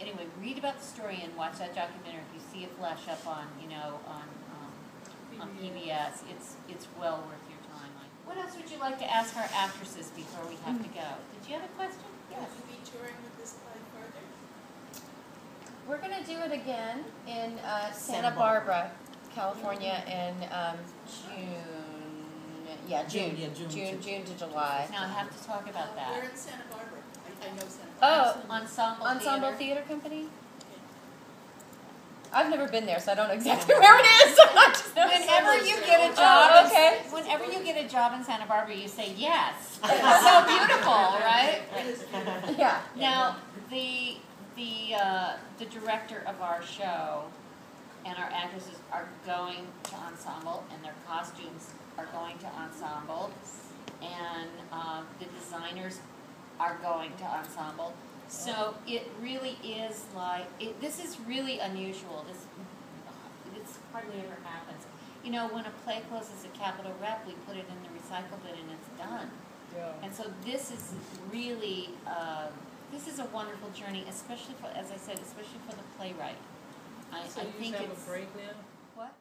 anyway, read about the story and watch that documentary. If you see it flash up on, you know, on, um, on PBS, it's, it's well worth your time. What else would you like to ask our actresses before we have to go? Did you have a question? Will Yes. you be touring with this play further? We're gonna do it again in uh, Santa Santa Barbara, California in um, June, yeah, June. June, yeah, June June, to- June to July. Now, I have to talk about Uh, that. We're in Santa Barbara. I, I know Santa Oh, Barbara. Ensemble Ensemble Theater. Theater Company? I've never been there, so I don't know exactly where it is. I just know Whenever you get a Oh, job, okay. whenever you get a job in Santa Barbara, you say yes. It's so beautiful, right? It is beautiful. Yeah. Now, the, the, uh, the director of our show and our actresses are going to ensemble and their costumes are going to ensemble. And, uh, the designers are going to ensemble. So it really is like, it, this is really unusual. This, this hardly ever happens. You know, when a play closes at capital Rep, we put it in the recycle bin and it's done. Yeah. And so this is really, uh, this is a wonderful journey, especially for, as I said, especially for the playwright. I, So I you think have it's. a break now? What?